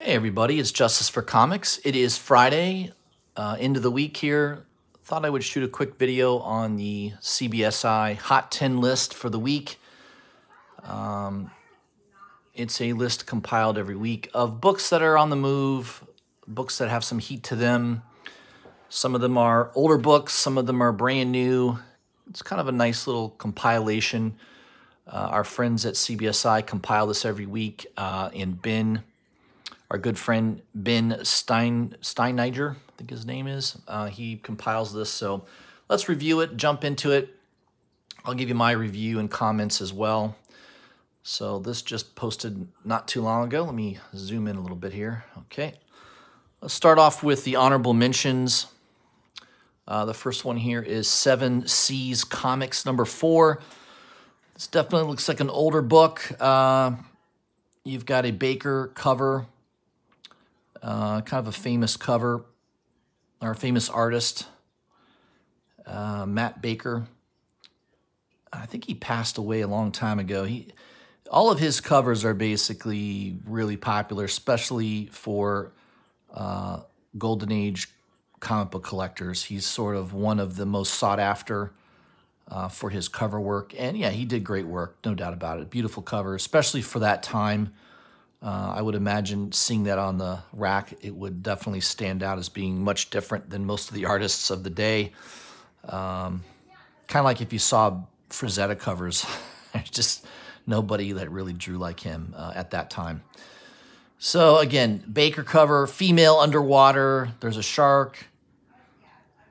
Hey everybody, it's Justice for Comics. It is Friday, uh, end of the week here. Thought I would shoot a quick video on the CBSI Hot 10 list for the week. Um, it's a list compiled every week of books that are on the move, books that have some heat to them. Some of them are older books, some of them are brand new. It's kind of a nice little compilation. Uh, our friends at CBSI compile this every week, uh, and Ben our good friend Ben Stein Steinniger, I think his name is. Uh, he compiles this, so let's review it, jump into it. I'll give you my review and comments as well. So this just posted not too long ago. Let me zoom in a little bit here. Okay. Let's start off with the honorable mentions. Uh, the first one here is Seven Seas Comics number four. This definitely looks like an older book. Uh, you've got a Baker cover uh, kind of a famous cover, our famous artist, uh, Matt Baker. I think he passed away a long time ago. He, all of his covers are basically really popular, especially for uh, Golden Age comic book collectors. He's sort of one of the most sought after uh, for his cover work. And yeah, he did great work, no doubt about it. Beautiful cover, especially for that time. Uh, I would imagine seeing that on the rack, it would definitely stand out as being much different than most of the artists of the day. Um, kind of like if you saw Frazetta covers, there's just nobody that really drew like him uh, at that time. So again, Baker cover, female underwater. There's a shark.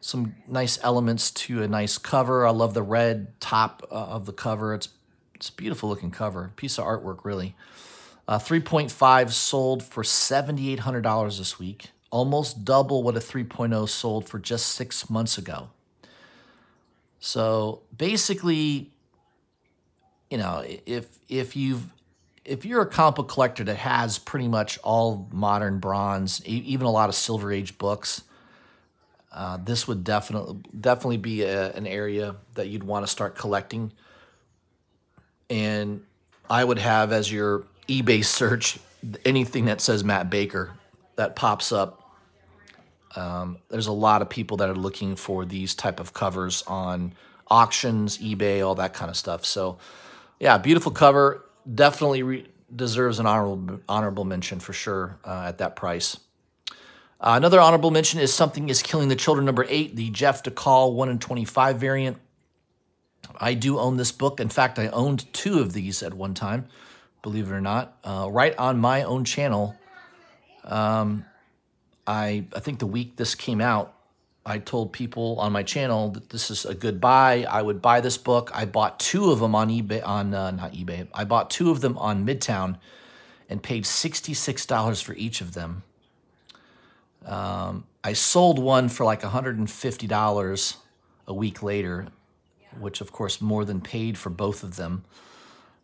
Some nice elements to a nice cover. I love the red top uh, of the cover. It's it's a beautiful looking cover. Piece of artwork, really. Uh, 3.5 sold for $7,800 this week, almost double what a 3.0 sold for just six months ago. So basically, you know, if if you've if you're a comic book collector that has pretty much all modern bronze, even a lot of Silver Age books, uh, this would definitely definitely be a, an area that you'd want to start collecting. And I would have as your eBay search anything that says Matt Baker that pops up. Um, there's a lot of people that are looking for these type of covers on auctions, eBay, all that kind of stuff. So, yeah, beautiful cover. Definitely deserves an honorable honorable mention for sure uh, at that price. Uh, another honorable mention is Something is Killing the Children, number eight, the Jeff Dekal 1 in 25 variant. I do own this book. In fact, I owned two of these at one time believe it or not, uh, right on my own channel. Um, I I think the week this came out, I told people on my channel that this is a good buy. I would buy this book. I bought two of them on eBay on uh, not eBay. I bought two of them on Midtown, and paid sixty six dollars for each of them. Um, I sold one for like hundred and fifty dollars a week later, which of course more than paid for both of them.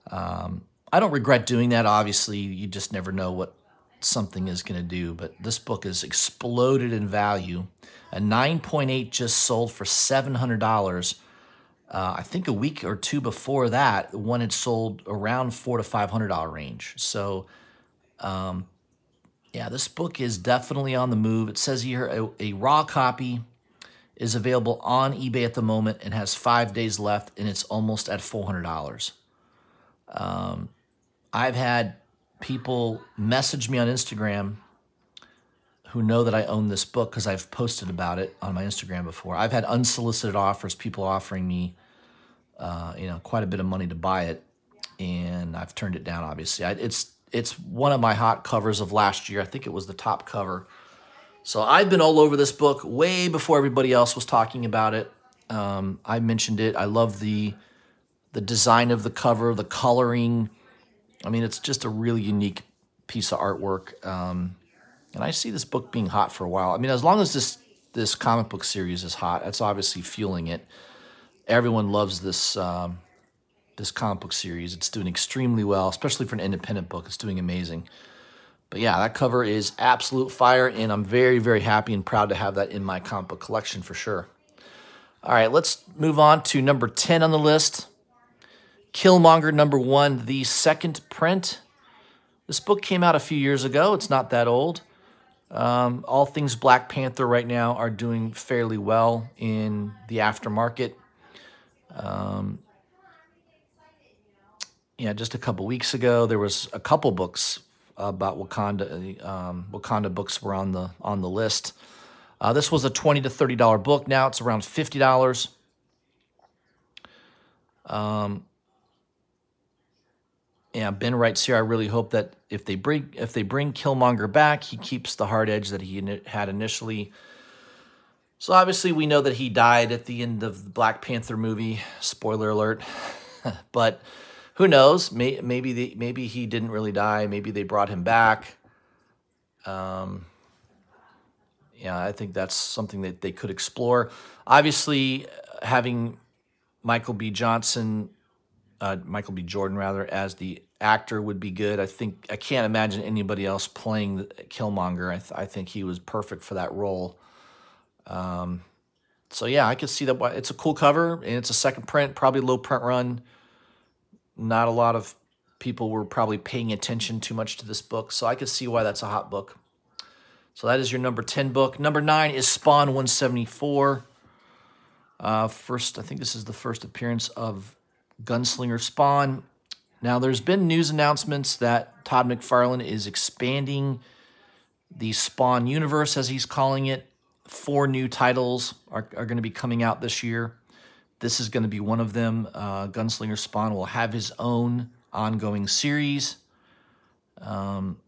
Um, I don't regret doing that. Obviously, you just never know what something is going to do, but this book has exploded in value. A 9.8 just sold for $700. Uh, I think a week or two before that, one had sold around four to five hundred dollar range. So, um, yeah, this book is definitely on the move. It says here a, a, raw copy is available on eBay at the moment and has five days left, and it's almost at four hundred dollars. Um, I've had people message me on Instagram who know that I own this book because I've posted about it on my Instagram before. I've had unsolicited offers, people offering me, uh, you know, quite a bit of money to buy it, and I've turned it down. Obviously, I, it's it's one of my hot covers of last year. I think it was the top cover. So I've been all over this book way before everybody else was talking about it. Um, I mentioned it. I love the the design of the cover, the coloring I mean, it's just a really unique piece of artwork. Um, and I see this book being hot for a while. I mean, as long as this this comic book series is hot, that's obviously fueling it. Everyone loves this um, this comic book series. It's doing extremely well, especially for an independent book. It's doing amazing. But yeah, that cover is absolute fire, and I'm very, very happy and proud to have that in my comic book collection for sure. All right, let's move on to number 10 on the list. Killmonger number one, the second print. This book came out a few years ago. It's not that old. Um, all things Black Panther right now are doing fairly well in the aftermarket. Um, yeah, just a couple weeks ago, there was a couple books about Wakanda. Um, Wakanda books were on the on the list. Uh, this was a twenty to thirty dollar book. Now it's around fifty dollars. Um, yeah, Ben writes here. I really hope that if they bring if they bring Killmonger back, he keeps the hard edge that he had initially. So obviously, we know that he died at the end of the Black Panther movie. Spoiler alert. but who knows? maybe the, maybe he didn't really die. Maybe they brought him back. Um, yeah, I think that's something that they could explore. Obviously, having Michael B. Johnson uh, Michael B. Jordan rather as the actor would be good. I think I can't imagine anybody else playing Killmonger. I, th I think he was perfect for that role. Um, so yeah, I could see that. It's a cool cover and it's a second print, probably low print run. Not a lot of people were probably paying attention too much to this book, so I could see why that's a hot book. So that is your number 10 book. Number 9 is Spawn 174. Uh, first, I think this is the first appearance of Gunslinger Spawn. Now, there's been news announcements that Todd McFarlane is expanding the Spawn universe, as he's calling it. Four new titles are, are going to be coming out this year. This is going to be one of them. Uh, Gunslinger Spawn will have his own ongoing series. Um,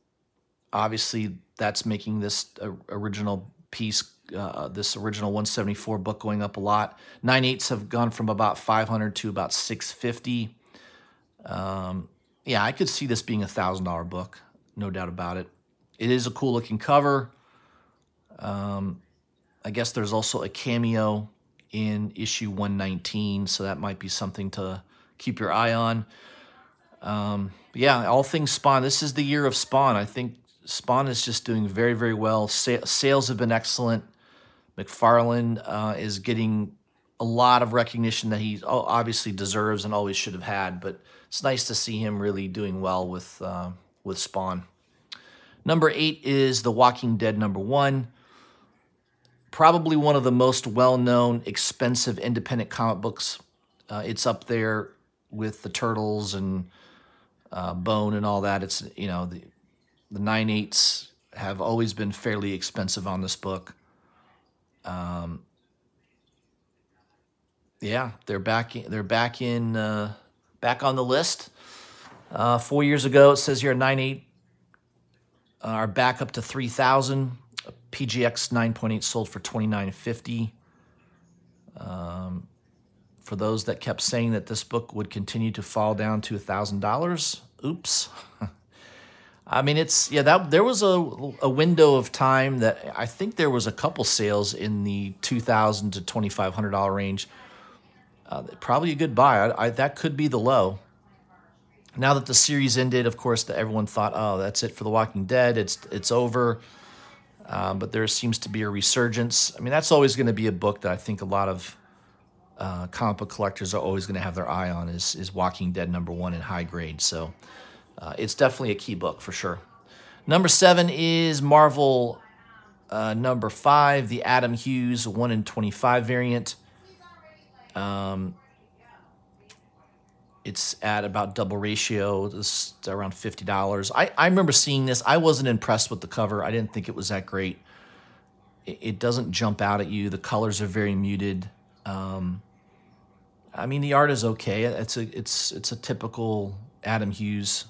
obviously, that's making this uh, original piece uh, this original 174 book going up a lot. Nine eighths have gone from about 500 to about 650. Um, yeah, I could see this being a thousand dollar book, no doubt about it. It is a cool looking cover. Um, I guess there's also a cameo in issue 119, so that might be something to keep your eye on. Um, yeah, all things Spawn. This is the year of Spawn. I think Spawn is just doing very, very well. Sa sales have been excellent. McFarlane uh, is getting a lot of recognition that he obviously deserves and always should have had, but it's nice to see him really doing well with uh, with Spawn. Number eight is The Walking Dead number one. Probably one of the most well-known, expensive independent comic books. Uh, it's up there with the Turtles and uh, Bone and all that. It's, you know, the, the 9 eighths have always been fairly expensive on this book. Um, yeah, they're back. In, they're back in uh, back on the list. Uh, four years ago, it says here nine eight uh, are back up to three thousand. PGX nine point eight sold for twenty nine fifty. Um, for those that kept saying that this book would continue to fall down to a thousand dollars, oops. I mean, it's yeah. That there was a a window of time that I think there was a couple sales in the two thousand to twenty five hundred dollar range. Uh, probably a good buy. I, I, that could be the low. Now that the series ended, of course, that everyone thought, oh, that's it for The Walking Dead. It's it's over. Um, but there seems to be a resurgence. I mean, that's always going to be a book that I think a lot of uh, comic book collectors are always going to have their eye on is is Walking Dead number one in high grade. So uh, it's definitely a key book for sure. Number seven is Marvel uh, number five, the Adam Hughes 1 in 25 variant. Um, it's at about double ratio. This around $50. I, I remember seeing this. I wasn't impressed with the cover. I didn't think it was that great. It, it doesn't jump out at you. The colors are very muted. Um, I mean, the art is okay. It's a it's it's a typical Adam Hughes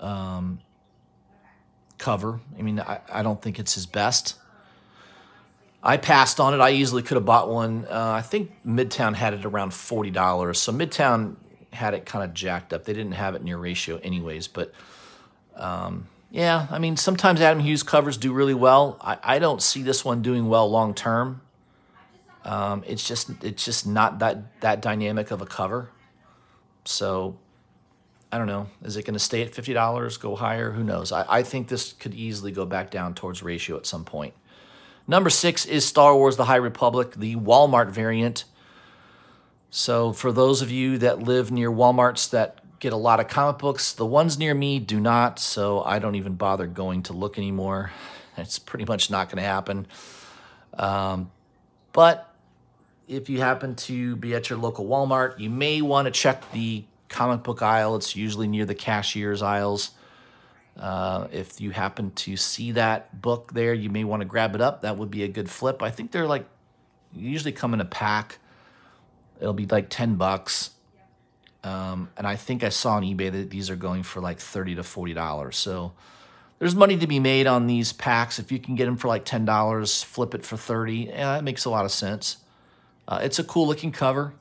um, cover. I mean, I, I don't think it's his best. I passed on it. I easily could have bought one. Uh, I think Midtown had it around $40. So Midtown had it kind of jacked up. They didn't have it near ratio anyways. But um, yeah, I mean, sometimes Adam Hughes covers do really well. I, I don't see this one doing well long term. Um, it's just it's just not that that dynamic of a cover. So I don't know. Is it going to stay at $50, go higher? Who knows? I, I think this could easily go back down towards ratio at some point. Number six is Star Wars The High Republic, the Walmart variant. So for those of you that live near Walmarts that get a lot of comic books. The ones near me do not, so I don't even bother going to look anymore. It's pretty much not going to happen. Um, but if you happen to be at your local Walmart, you may want to check the comic book aisle. It's usually near the cashier's aisles. Uh, if you happen to see that book there, you may want to grab it up. That would be a good flip. I think they're like, usually come in a pack. It'll be like 10 bucks. Um, and I think I saw on eBay that these are going for like 30 to $40. So there's money to be made on these packs. If you can get them for like $10, flip it for 30. Yeah, that makes a lot of sense. Uh, it's a cool looking cover.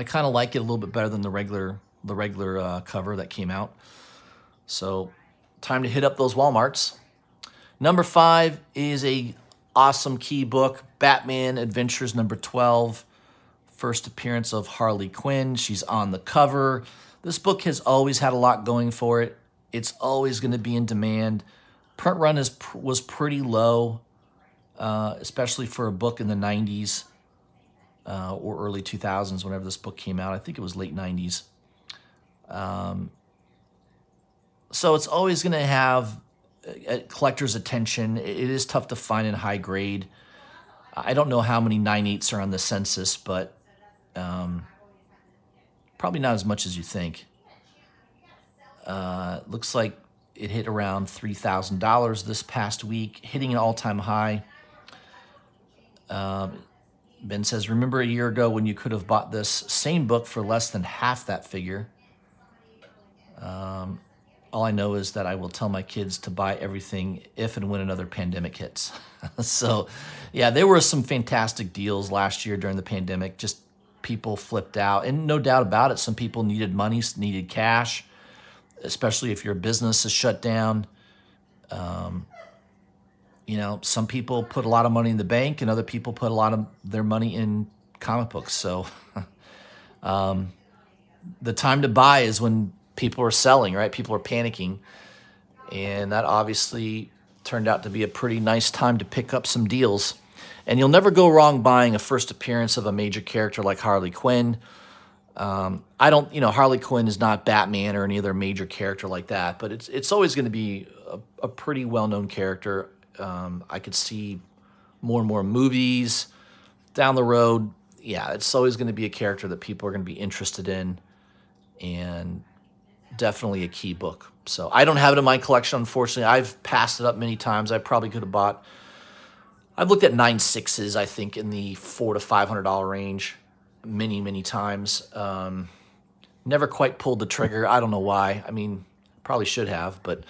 I kind of like it a little bit better than the regular the regular uh, cover that came out. So time to hit up those Walmarts. Number five is a awesome key book, Batman Adventures number 12 first appearance of Harley Quinn. She's on the cover. This book has always had a lot going for it. It's always going to be in demand. Print run is was pretty low, uh, especially for a book in the 90s uh, or early 2000s, whenever this book came out. I think it was late 90s. Um, so it's always going to have a collector's attention. It is tough to find in high grade. I don't know how many 9.8s are on the census, but um, probably not as much as you think. Uh, looks like it hit around $3,000 this past week, hitting an all-time high. Um, ben says, remember a year ago when you could have bought this same book for less than half that figure? Um, all I know is that I will tell my kids to buy everything if and when another pandemic hits. so, yeah, there were some fantastic deals last year during the pandemic. Just people flipped out. And no doubt about it, some people needed money, needed cash, especially if your business is shut down. Um, you know, some people put a lot of money in the bank and other people put a lot of their money in comic books. So um, the time to buy is when people are selling, right? People are panicking. And that obviously turned out to be a pretty nice time to pick up some deals. And you'll never go wrong buying a first appearance of a major character like Harley Quinn. Um, I don't, you know, Harley Quinn is not Batman or any other major character like that, but it's it's always going to be a, a, pretty well-known character. Um, I could see more and more movies down the road. Yeah, it's always going to be a character that people are going to be interested in, and definitely a key book. So I don't have it in my collection, unfortunately. I've passed it up many times. I probably could have bought I've looked at nine sixes, I think, in the four to five hundred dollar range, many, many times. Um, never quite pulled the trigger. I don't know why. I mean, probably should have, but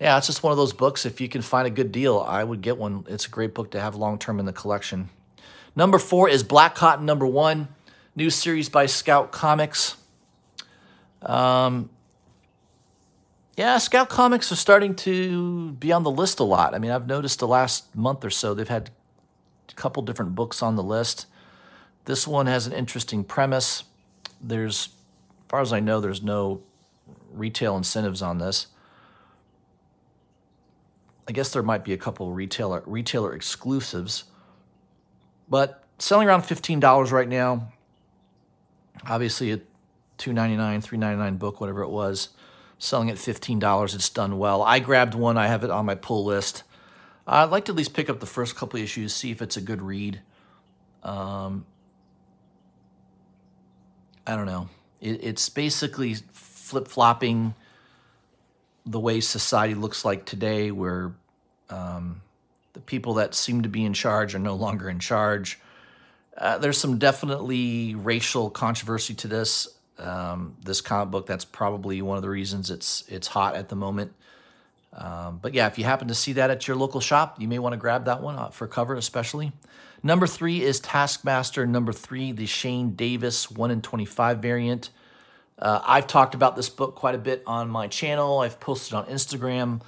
yeah, it's just one of those books. If you can find a good deal, I would get one. It's a great book to have long term in the collection. Number four is Black Cotton number one, new series by Scout Comics. Um, yeah, Scout Comics are starting to be on the list a lot. I mean, I've noticed the last month or so they've had a couple different books on the list. This one has an interesting premise. There's, as far as I know, there's no retail incentives on this. I guess there might be a couple retailer retailer exclusives, but selling around fifteen dollars right now. Obviously, a two ninety nine, three ninety nine book, whatever it was selling at $15. It's done well. I grabbed one. I have it on my pull list. I'd like to at least pick up the first couple issues, see if it's a good read. Um, I don't know. It, it's basically flip-flopping the way society looks like today where um, the people that seem to be in charge are no longer in charge. Uh, there's some definitely racial controversy to this um, this comic book. That's probably one of the reasons it's it's hot at the moment. Um, but yeah, if you happen to see that at your local shop, you may want to grab that one uh, for cover especially. Number three is Taskmaster number three, the Shane Davis 1 in 25 variant. Uh, I've talked about this book quite a bit on my channel. I've posted on Instagram.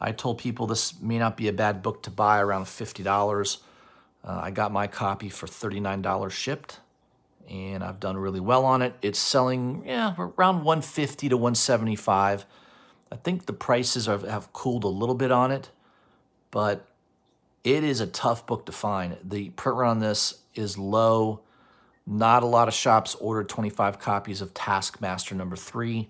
I told people this may not be a bad book to buy around $50. Uh, I got my copy for $39 shipped and I've done really well on it. It's selling yeah around 150 to 175. I think the prices are, have cooled a little bit on it, but it is a tough book to find. The print run on this is low. Not a lot of shops ordered 25 copies of Taskmaster number three.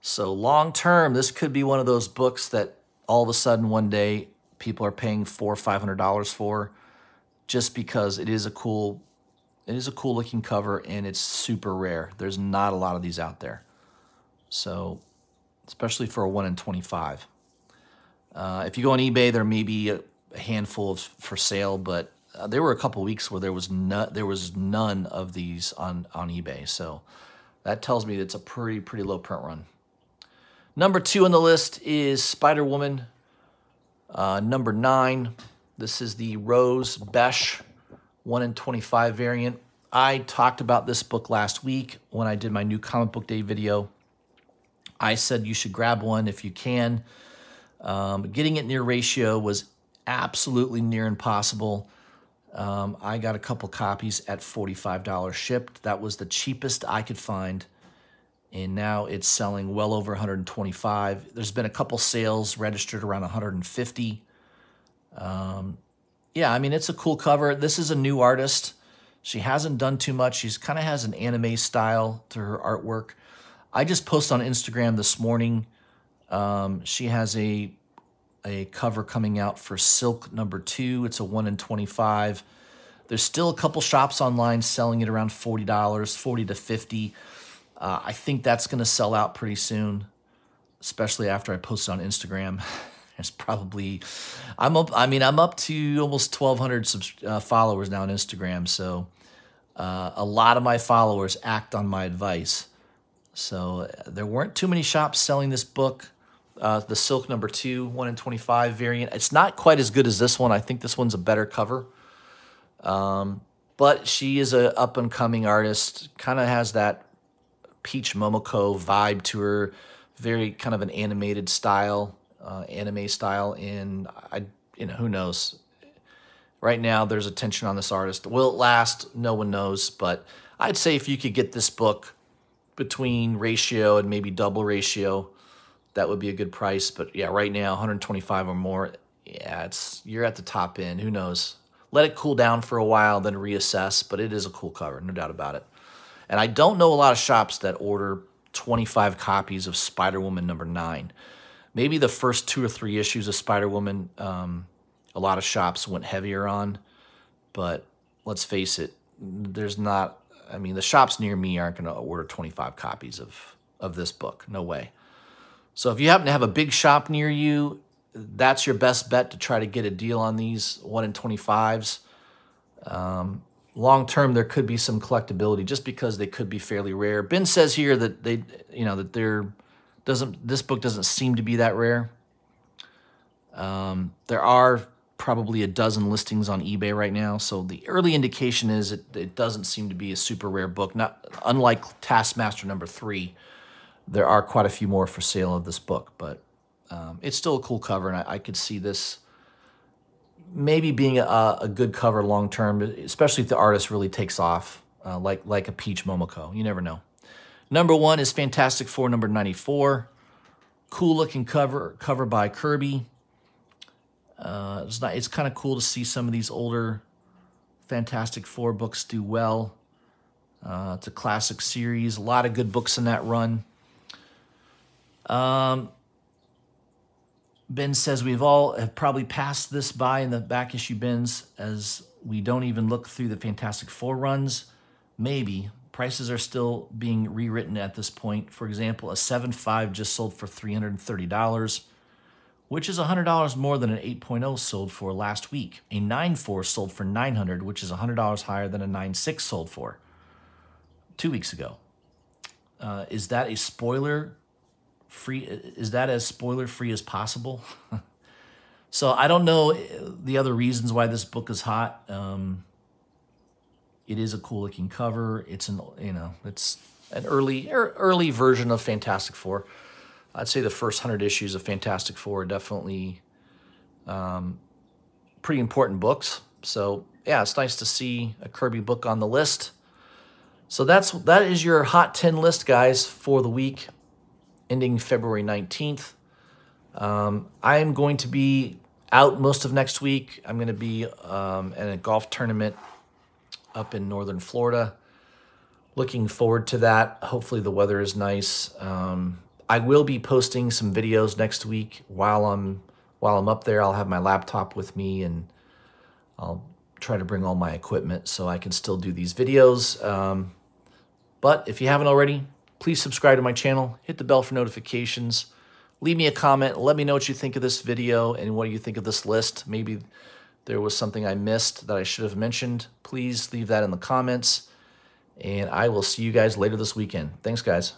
So long term, this could be one of those books that all of a sudden one day people are paying four or five hundred dollars for just because it is a cool it is a cool looking cover and it's super rare. There's not a lot of these out there. So especially for a 1 in 25. Uh, if you go on eBay, there may be a, a handful of, for sale, but uh, there were a couple weeks where there was no, there was none of these on on eBay. So that tells me it's a pretty pretty low print run. Number two on the list is Spider Woman. Uh, number nine, this is the Rose Besch 1 in 25 variant. I talked about this book last week when I did my new comic book day video. I said you should grab one if you can. Um, getting it near ratio was absolutely near impossible. Um, I got a couple copies at $45 shipped. That was the cheapest I could find. And now it's selling well over 125. There's been a couple sales registered around 150. Um, yeah, I mean, it's a cool cover. This is a new artist. She hasn't done too much. She's kind of has an anime style to her artwork. I just posted on Instagram this morning. Um, she has a a cover coming out for Silk number two. It's a one in 25. There's still a couple shops online selling it around $40, 40 to 50. Uh, I think that's going to sell out pretty soon, especially after I post it on Instagram. It's probably, I'm up, I mean, I'm up to almost 1,200 uh, followers now on Instagram. So uh, a lot of my followers act on my advice. So uh, there weren't too many shops selling this book. Uh, the Silk number two, 1 in 25 variant. It's not quite as good as this one. I think this one's a better cover. Um, but she is a up and coming artist, kind of has that Peach Momoko vibe to her, very kind of an animated style, uh, anime style. And I, you know, who knows? Right now, there's attention on this artist. Will it last? No one knows. But I'd say if you could get this book between ratio and maybe double ratio, that would be a good price. But yeah, right now, 125 or more, yeah, it's you're at the top end. Who knows? Let it cool down for a while, then reassess. But it is a cool cover, no doubt about it. And I don't know a lot of shops that order 25 copies of Spider Woman number nine. Maybe the first two or three issues of Spider Woman, um, a lot of shops went heavier on. But let's face it, there's not I mean, the shops near me aren't going to order 25 copies of, of this book. No way. So if you happen to have a big shop near you, that's your best bet to try to get a deal on these 1 in 25s. Um, long term, there could be some collectability just because they could be fairly rare. Ben says here that they, you know, that there doesn't this book doesn't seem to be that rare. Um, there are probably a dozen listings on eBay right now. So the early indication is it, it doesn't seem to be a super rare book. Not unlike Taskmaster number three, there are quite a few more for sale of this book, but um, it's still a cool cover, and I, I could see this maybe being a, a good cover long term, especially if the artist really takes off, uh, like like a Peach Momoko. You never know. Number one is Fantastic Four number 94. Cool looking cover, cover by Kirby. Uh, it's not. It's kind of cool to see some of these older Fantastic Four books do well. Uh, it's a classic series. A lot of good books in that run. Um, ben says we've all have probably passed this by in the back issue bins as we don't even look through the Fantastic Four runs. Maybe prices are still being rewritten at this point. For example, a 7.5 just sold for $330 which is $100 more than an 8.0 sold for last week. A 9.4 sold for 900 which is $100 higher than a 9.6 sold for two weeks ago. Uh, is that a spoiler free? Is that as spoiler free as possible? so I don't know the other reasons why this book is hot. Um, it is a cool looking cover. It's an, you know, it's an early, er, early version of Fantastic Four. I'd say the first 100 issues of Fantastic Four are definitely um, pretty important books. So yeah, it's nice to see a Kirby book on the list. So that's that is your hot 10 list, guys, for the week ending February 19th. Um, I am going to be out most of next week. I'm going to be um, in a golf tournament up in northern Florida. looking forward to that. Hopefully the weather is nice. Um, I will be posting some videos next week while I'm while I'm up there. I'll have my laptop with me and I'll try to bring all my equipment so I can still do these videos. Um, but if you haven't already, please subscribe to my channel, hit the bell for notifications, leave me a comment, let me know what you think of this video and what you think of this list. Maybe there was something I missed that I should have mentioned. Please leave that in the comments and I will see you guys later this weekend. Thanks, guys.